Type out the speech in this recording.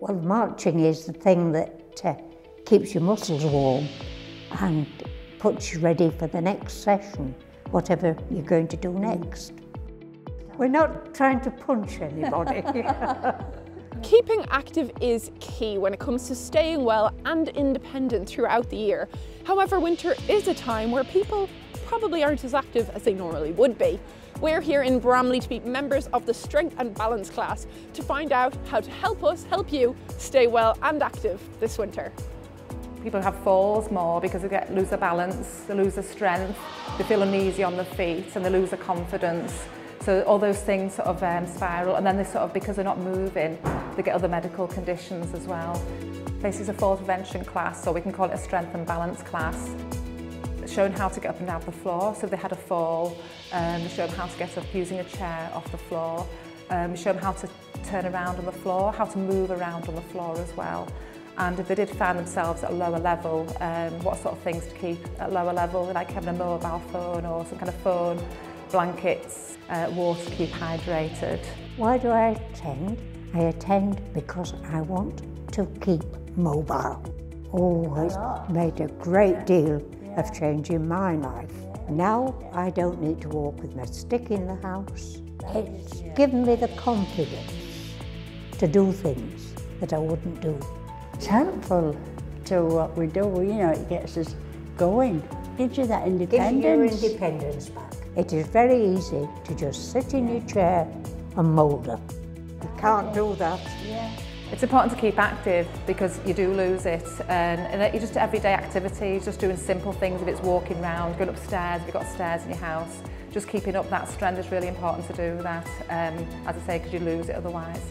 Well, marching is the thing that uh, keeps your muscles warm and puts you ready for the next session, whatever you're going to do next. We're not trying to punch anybody. Keeping active is key when it comes to staying well and independent throughout the year. However, winter is a time where people probably aren't as active as they normally would be. We're here in Bramley to meet members of the Strength and Balance class to find out how to help us help you stay well and active this winter. People have falls more because they get lose their balance, they lose their strength, they feel uneasy on their feet and they lose their confidence. So all those things sort of um, spiral and then they sort of, because they're not moving, they get other medical conditions as well. This is a fall prevention class, so we can call it a strength and balance class. Shown how to get up and down the floor, so they had a fall, um, we show them how to get up using a chair off the floor. Um, we show them how to turn around on the floor, how to move around on the floor as well. And if they did find themselves at a lower level, um, what sort of things to keep at lower level, like having a mobile phone or some kind of phone, blankets, uh, water to keep hydrated. Why do I attend? I attend because I want to keep mobile. Oh, it's made a great deal of change in my life. Now I don't need to walk with my stick in the house. It's given me the confidence to do things that I wouldn't do. It's helpful to what we do, you know, it gets us going. Gives you that independence. Gives you your independence back. It is very easy to just sit in your chair and moulder. You can't do that. Yeah. It's important to keep active because you do lose it and, and you just everyday activities, just doing simple things if it's walking around, going upstairs, if you've got stairs in your house, just keeping up that strength is really important to do that, um, as I say, because you lose it otherwise.